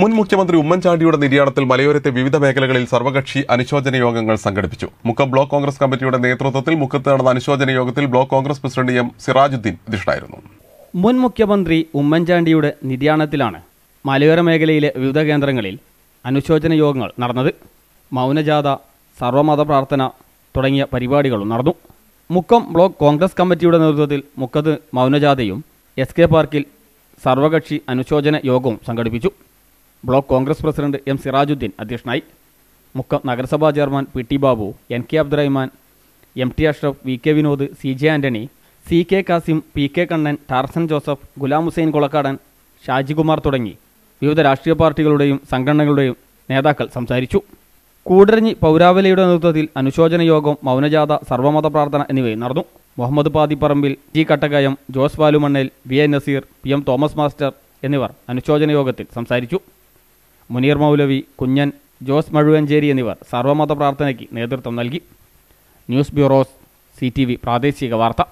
മുൻ മുഖ്യമന്ത്രി ഉമ്മൻചാണ്ടിയുടെ നിര്യാണത്തിൽ മലയോരത്തെ വിവിധ മേഖലകളിൽ സർവകക്ഷി അനുശോചന യോഗങ്ങൾ സംഘടിപ്പിച്ചു. മുക്കം ബ്ലോക്ക് കോൺഗ്രസ് കമ്മിറ്റിയുടെ നേതൃത്വത്തിൽ മുക്കത്ത് നടന്ന അനുശോചന യോഗത്തിൽ block Congress president M Sirajuddin അധ്യക്ഷനായിരുന്നു. മുൻ മുഖ്യമന്ത്രി ഉമ്മൻചാണ്ടിയുടെ നിര്യാണത്തിലാണ് മലയോര മേഖലയിലെ വിവിധ കേന്ദ്രങ്ങളിൽ അനുശോചന യോഗങ്ങൾ നടന്നത്. മൗനജാഥ സർവമത പ്രാർത്ഥന തുടങ്ങിയ പരിപാടികളും നടന്നു. മുക്കം ബ്ലോക്ക് കോൺഗ്രസ് കമ്മിറ്റിയുടെ നേതൃത്വത്തിൽ മുക്കത്ത് മൗനജാഥയും എസ് കെ പാർക്കിൽ സർവകക്ഷി അനുശോചന യോഗവും സംഘടിപ്പിച്ചു. Block Congress president M Sirajuddin അധ്യക്ഷനായി. മുക്കം നഗരസഭാ chairman P T Babu N K Abdurahman M T Ashraf V K Vinod C J Antony C K Kasim P K Kannan Tarzan Joseph Ghulam Hussain Kolakkadan Shajikumar തുടങ്ങി വിവിധ രാഷ്ട്രീയ പാർട്ടികളുടെയും സംഘടനകളുടെയും നേതാക്കൾ സംസാരിച്ചു. കൂടരഞ്ഞി പൗരാവലിയുടെ നേതൃത്വത്തിൽ അനുശോചന യോഗം മൗനജാഥ സർവമത പ്രാർത്ഥന എന്നിവയും നടന്നു. Muhammad Pathipparambil T Kattakayam Jose Balumannal V A Naseer P M Thomas master എന്നിവർ അനുശോചന യോഗത്തിൽ സംസാരിച്ചു. മുനീർ മൗലവി കുഞ്ഞൻ ജോസ് മഴുവഞ്ചേരി എന്നിവർ സർവമത പ്രാർത്ഥനയ്ക്ക് നേതൃത്വം നൽകി. ന്യൂസ് ബ്യൂറോസ് സി പ്രാദേശിക വാർത്ത.